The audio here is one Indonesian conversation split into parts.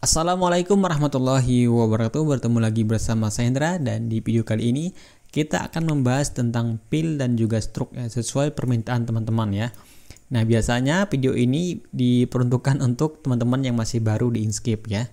Assalamualaikum warahmatullahi wabarakatuh. Bertemu lagi bersama saya Hendra Dan di video kali ini kita akan membahas tentang pil dan juga stroke ya, Sesuai permintaan teman-teman ya. Nah biasanya video ini diperuntukkan untuk teman-teman yang masih baru di Inkscape ya.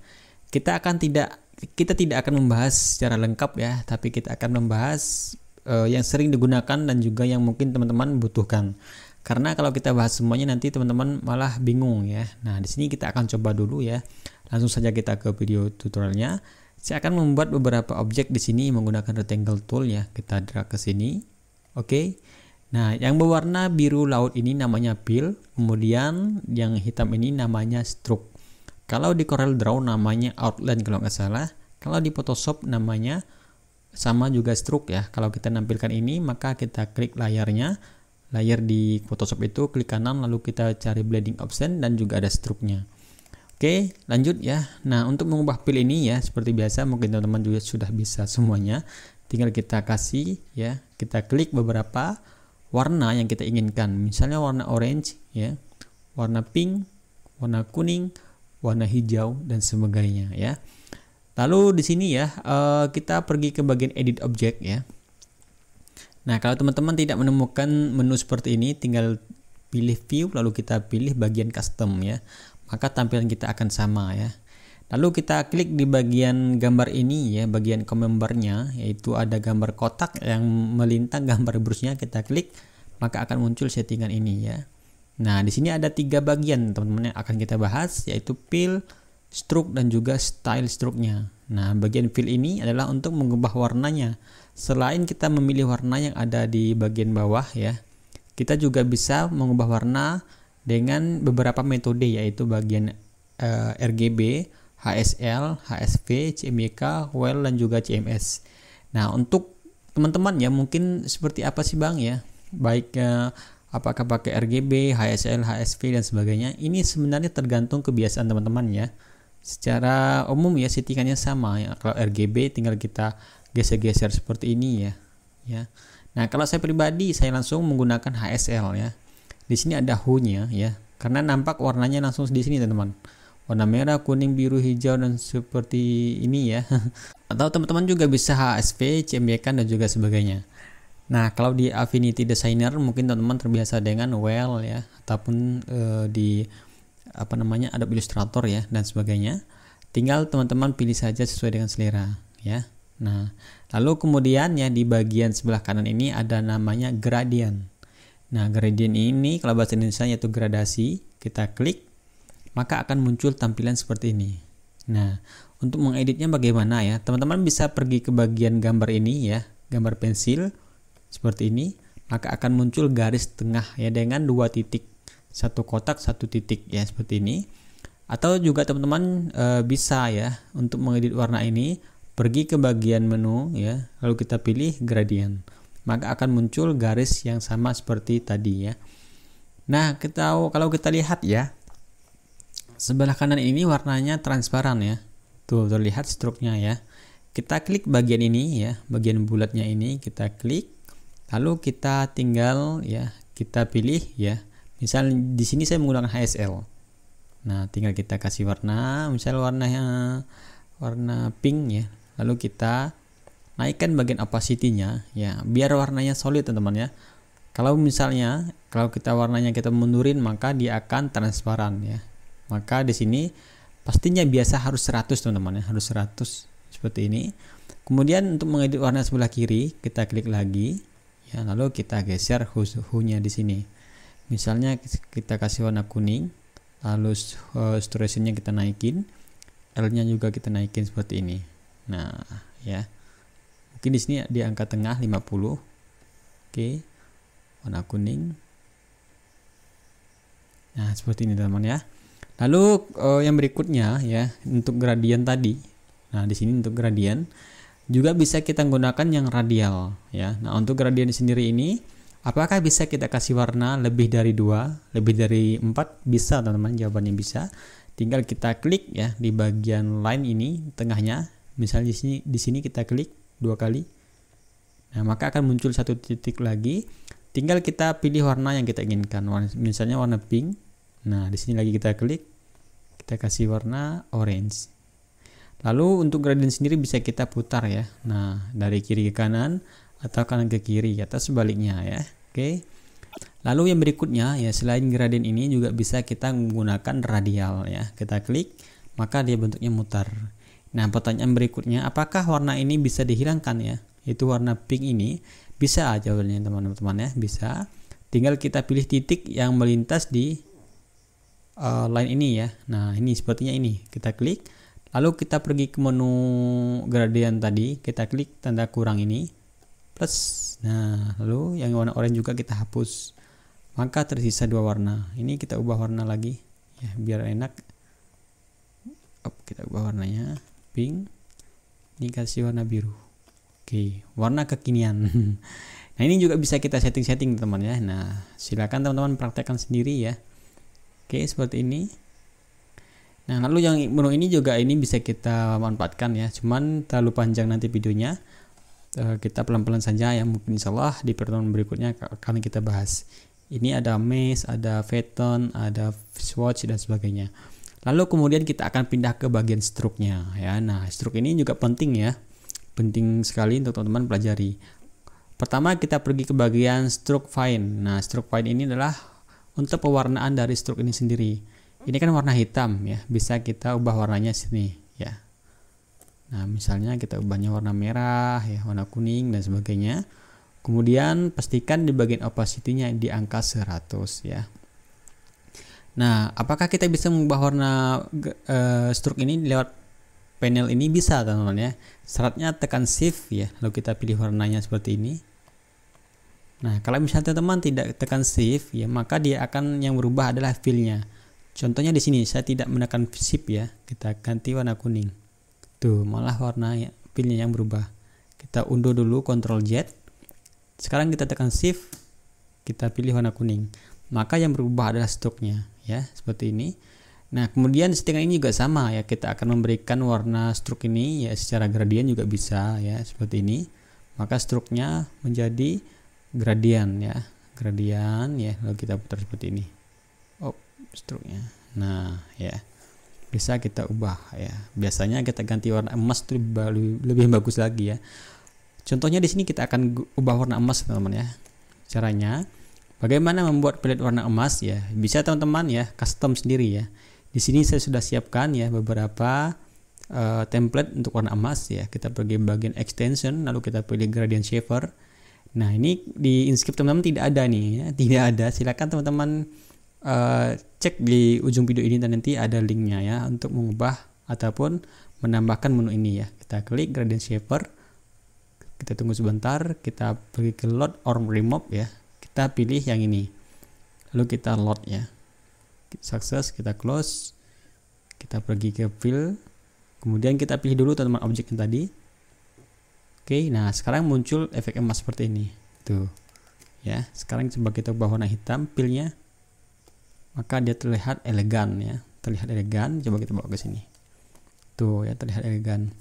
Kita akan tidak kita tidak akan membahas secara lengkap ya. Tapi kita akan membahas uh, yang sering digunakan dan juga yang mungkin teman-teman butuhkan. Karena kalau kita bahas semuanya nanti teman-teman malah bingung ya. Nah, di sini kita akan coba dulu ya. Langsung saja kita ke video tutorialnya. Saya akan membuat beberapa objek di sini menggunakan rectangle tool ya. Kita drag ke sini. Oke. Nah, yang berwarna biru laut ini namanya pil, kemudian yang hitam ini namanya stroke. Kalau di Corel Draw namanya outline kalau nggak salah. Kalau di Photoshop namanya sama juga stroke ya. Kalau kita nampilkan ini, maka kita klik layarnya layar di Photoshop itu klik kanan lalu kita cari blending option dan juga ada stroke-nya. Oke, lanjut ya. Nah, untuk mengubah pil ini ya seperti biasa mungkin teman-teman juga sudah bisa semuanya. Tinggal kita kasih ya, kita klik beberapa warna yang kita inginkan. Misalnya warna orange ya, warna pink, warna kuning, warna hijau dan sebagainya ya. Lalu di sini ya, eh, kita pergi ke bagian edit object ya. Nah, kalau teman-teman tidak menemukan menu seperti ini, tinggal pilih view lalu kita pilih bagian custom ya. Maka tampilan kita akan sama ya. Lalu kita klik di bagian gambar ini ya, bagian komembernya yaitu ada gambar kotak yang melintang gambar brusnya kita klik maka akan muncul settingan ini ya. Nah, di sini ada tiga bagian teman-teman yang akan kita bahas yaitu fill, stroke dan juga style stroke-nya. Nah, bagian fill ini adalah untuk mengubah warnanya. Selain kita memilih warna yang ada di bagian bawah ya, kita juga bisa mengubah warna dengan beberapa metode yaitu bagian uh, eh, RGB, HSL, HSV, CMYK, WEL dan juga CMS. Nah, untuk teman-teman ya mungkin seperti apa sih Bang ya? Baik uh, apakah pakai RGB, HSL, HSV dan sebagainya. Ini sebenarnya tergantung kebiasaan teman-teman ya. Secara umum ya settingannya sama ya. Kalau RGB tinggal kita geser-geser seperti ini ya. Ya. Nah, kalau saya pribadi saya langsung menggunakan HSL ya. Di sini ada hue-nya ya. Karena nampak warnanya langsung di sini teman-teman. Warna merah, kuning, biru, hijau dan seperti ini ya. Atau teman-teman juga bisa HSV, CMYK dan juga sebagainya. Nah, kalau di Affinity Designer mungkin teman-teman terbiasa dengan Well ya ataupun uh, di apa namanya Adobe Illustrator ya dan sebagainya. Tinggal teman-teman pilih saja sesuai dengan selera ya. Nah, lalu kemudian ya di bagian sebelah kanan ini ada namanya gradient. Nah, gradient ini kalau bahasa Indonesia yaitu gradasi, kita klik maka akan muncul tampilan seperti ini. Nah, untuk mengeditnya bagaimana ya? Teman-teman bisa pergi ke bagian gambar ini ya, gambar pensil seperti ini, maka akan muncul garis tengah ya dengan dua titik, satu kotak, satu titik ya seperti ini. Atau juga teman-teman e, bisa ya untuk mengedit warna ini pergi ke bagian menu ya, lalu kita pilih gradient. Maka akan muncul garis yang sama seperti tadi ya. Nah, kita kalau kita lihat ya, sebelah kanan ini warnanya transparan ya. Tuh, terlihat stroke-nya ya. Kita klik bagian ini ya, bagian bulatnya ini kita klik. Lalu kita tinggal ya, kita pilih ya. Misal di sini saya menggunakan HSL. Nah, tinggal kita kasih warna, misal warnanya warna pink ya lalu kita naikkan bagian opacity-nya ya. Biar warnanya solid teman-teman ya. Kalau misalnya kalau kita warnanya kita mundurin maka dia akan transparan ya. Maka di sini pastinya biasa harus 100 teman-teman ya. Harus 100 seperti ini. Kemudian untuk mengedit warna sebelah kiri kita klik lagi ya. Lalu kita geser hue-nya di sini. Misalnya kita kasih warna kuning lalu uh, saturation-nya kita naikin L-nya juga kita naikin seperti ini. Nah, ya. Mungkin di sini di angka tengah 50. Oke. Warna kuning. Nah, seperti ini teman-teman ya. Lalu uh, yang berikutnya ya, untuk gradien tadi. Nah, di sini untuk gradien juga bisa kita gunakan yang radial ya. Nah, untuk gradien sendiri ini apakah bisa kita kasih warna lebih dari dua, lebih dari empat? Bisa teman-teman, jawabannya bisa. Tinggal kita klik ya di bagian line ini tengahnya misalnya di sini di sini kita klik dua kali nah maka akan muncul satu titik lagi tinggal kita pilih warna yang kita inginkan misalnya warna pink nah di sini lagi kita klik kita kasih warna orange Lalu untuk gradient sendiri bisa kita putar ya. Nah, dari kiri ke kanan atau kanan ke kiri atau sebaliknya ya. Oke. Lalu yang berikutnya ya selain gradient ini juga bisa kita menggunakan radial ya. Kita klik maka dia bentuknya mutar. Nah, pertanyaan berikutnya apakah warna ini bisa dihilangkan ya? Itu warna pink ini bisa jawabannya teman-teman ya, bisa. Tinggal kita pilih titik yang melintas di uh, line ini ya. Nah, ini sepertinya ini. Kita klik Lalu kita pergi ke menu gradient tadi, kita klik tanda kurang ini, plus. Nah, lalu yang warna oranye juga kita hapus. Maka tersisa dua warna. Ini kita ubah warna lagi, ya biar enak. Kita ubah warnanya pink. Ini kasih warna biru. Oke, warna kekinian. nah, ini juga bisa kita setting-setting teman ya. Nah, silakan teman-teman praktekkan sendiri ya. Oke, seperti ini. Nah, lalu yang menu ini juga ini bisa kita manfaatkan ya. Cuman terlalu panjang nanti videonya. Uh, kita pelan-pelan saja ya. Mungkin insya Allah di pertemuan berikutnya akan kita bahas. Ini ada mesh, ada Phaeton, ada swatch dan sebagainya. Lalu kemudian kita akan pindah ke bagian stroke-nya ya. Nah, stroke ini juga penting ya. Penting sekali untuk teman-teman pelajari. Pertama kita pergi ke bagian stroke fine. Nah, stroke fine ini adalah untuk pewarnaan dari stroke ini sendiri ini kan warna hitam ya bisa kita ubah warnanya sini ya nah misalnya kita ubahnya warna merah ya warna kuning dan sebagainya kemudian pastikan di bagian opacity-nya di angka 100 ya nah apakah kita bisa mengubah warna uh, stroke ini lewat panel ini bisa teman-teman ya syaratnya tekan shift ya lalu kita pilih warnanya seperti ini Nah, kalau misalnya teman-teman tidak tekan shift ya, maka dia akan yang berubah adalah feel-nya. Contohnya di sini saya tidak menekan shift ya, kita ganti warna kuning. Tuh, malah warna ya, pilnya yang berubah. Kita unduh dulu Ctrl Z. Sekarang kita tekan shift, kita pilih warna kuning. Maka yang berubah adalah stoknya ya, seperti ini. Nah, kemudian settingan ini juga sama ya, kita akan memberikan warna stroke ini ya secara gradient juga bisa ya, seperti ini. Maka stroke-nya menjadi gradient ya, gradient ya, lalu kita putar seperti ini. Struknya nah ya bisa kita ubah ya. Biasanya kita ganti warna emas itu lebih bagus lagi ya. Contohnya di sini kita akan ubah warna emas teman-teman ya caranya bagaimana membuat pelet warna emas ya? Bisa teman-teman ya custom sendiri ya. Di sini saya sudah siapkan ya beberapa uh, template untuk warna emas ya. Kita pergi bagian extension lalu kita pilih gradient shaper nah ini di inscript teman-teman tidak ada nih ya. Tidak ada. Silakan teman-teman uh, cek di ujung video ini dan nanti ada linknya ya untuk mengubah ataupun menambahkan menu ini ya. Kita klik gradient shaper kita tunggu sebentar. Kita pergi ke load or remove ya kita pilih yang ini. Lalu kita load ya. Sukses kita close. Kita pergi ke fill. Kemudian kita pilih dulu teman-teman objek yang tadi. Oke nah sekarang muncul efek emas seperti ini. Tuh. Ya sekarang coba kita ubah warna hitam pilnya maka dia terlihat elegan ya. Terlihat elegan coba kita bawa ke sini. Tuh ya terlihat elegan.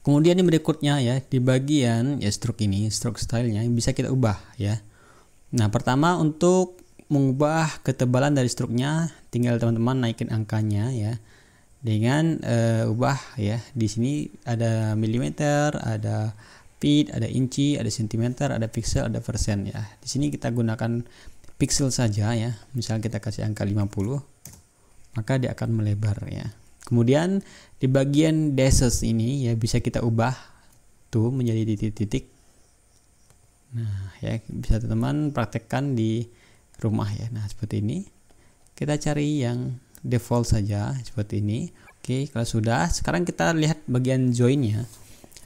Kemudian yang berikutnya ya di bagian ya stroke ini stroke stylenya bisa kita ubah ya nah pertama untuk mengubah ketebalan dari stroke-nya tinggal teman-teman naikin angkanya ya. Dengan uh, ubah ya. Di sini ada milimeter ada feet ada inci ada sentimeter ada pixel ada persen ya. Di sini kita gunakan pixel saja ya. Misal kita kasih angka 50 maka dia akan melebar ya. Kemudian di bagian dashes ini ya bisa kita ubah tuh menjadi titik-titik nah ya bisa teman-teman praktekkan di rumah ya nah seperti ini kita cari yang default saja seperti ini oke kalau sudah sekarang kita lihat bagian joinnya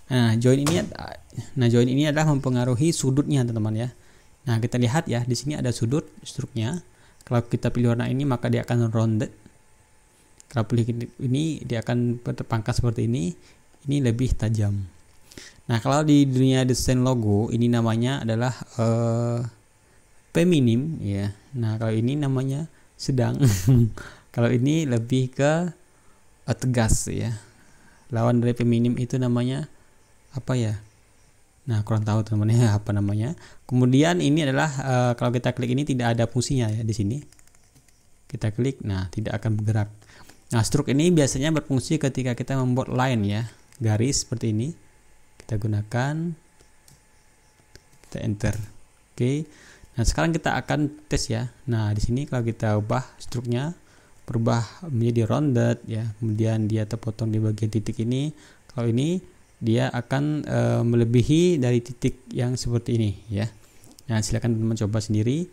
nah join ini nah join ini adalah mempengaruhi sudutnya teman-teman ya Nah, kita lihat ya, di sini ada sudut struknya. Kalau kita pilih warna ini, maka dia akan rounded. Kalau pilih ini, dia akan berpangkat seperti ini. Ini lebih tajam. Nah, kalau di dunia desain logo, ini namanya adalah uh, feminim ya. Nah, kalau ini namanya sedang. kalau ini lebih ke uh, tegas ya. Lawan dari feminim itu namanya apa ya? Nah, kurang tahu teman-teman apa namanya. Kemudian ini adalah uh, kalau kita klik ini tidak ada fungsinya ya di sini. Kita klik, nah tidak akan bergerak. Nah, stroke ini biasanya berfungsi ketika kita membuat line ya, garis seperti ini. Kita gunakan kita enter. Oke. Nah, sekarang kita akan tes ya. Nah, di sini kalau kita ubah struknya berubah menjadi rounded ya. Kemudian dia terpotong di bagian titik ini. Kalau ini dia akan e, melebihi dari titik yang seperti ini ya. Nah, silakan teman-teman coba sendiri.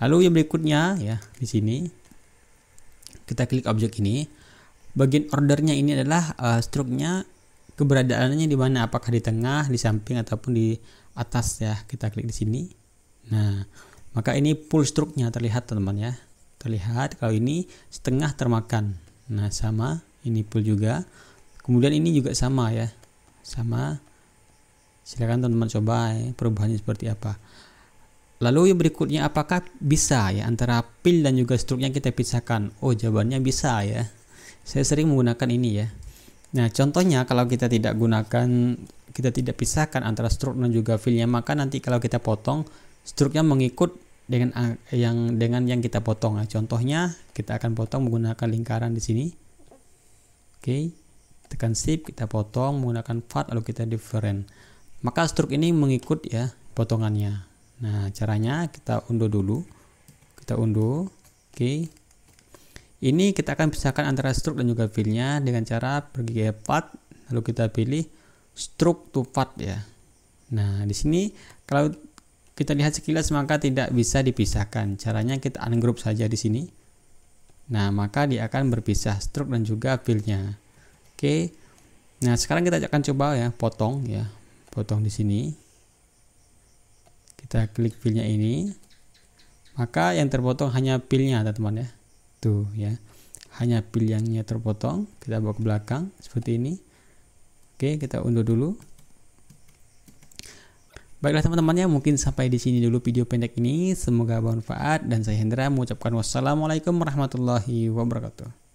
Lalu yang berikutnya ya di sini kita klik objek ini. Bagian ordernya ini adalah uh, struknya keberadaannya di mana apakah di tengah, di samping ataupun di atas ya. Kita klik di sini. Nah, maka ini full struknya terlihat teman-teman ya. Terlihat kalau ini setengah termakan. Nah, sama ini full juga. Kemudian ini juga sama ya. Sama. Silakan teman-teman coba ya, perubahannya seperti apa. Lalu yang berikutnya apakah bisa ya antara pil dan juga struknya kita pisahkan? Oh jawabannya bisa ya. Saya sering menggunakan ini ya. Nah contohnya kalau kita tidak gunakan kita tidak pisahkan antara struk dan juga filnya maka nanti kalau kita potong struknya mengikut dengan yang dengan yang kita potong. Nah, contohnya kita akan potong menggunakan lingkaran di sini. Oke, tekan shift kita potong menggunakan part lalu kita different. Maka struk ini mengikut ya potongannya. Nah, caranya kita unduh dulu. Kita unduh. Oke. Ini kita akan pisahkan antara stroke dan juga fill-nya dengan cara pergi ke path lalu kita pilih stroke to path ya. Nah, di sini kalau kita lihat sekilas maka tidak bisa dipisahkan. Caranya kita ungroup saja di sini. Nah, maka dia akan berpisah stroke dan juga fill-nya. Oke. Nah, sekarang kita akan coba ya potong ya. Potong di sini kita klik filenya ini maka yang terpotong hanya pilnya teman-teman ya tuh ya hanya pil yangnya terpotong kita bawa ke belakang seperti ini oke kita unduh dulu Baiklah teman-teman ya, mungkin sampai di sini dulu video pendek ini. Semoga bermanfaat dan saya Hendra mengucapkan wassalamualaikum warahmatullahi wabarakatuh.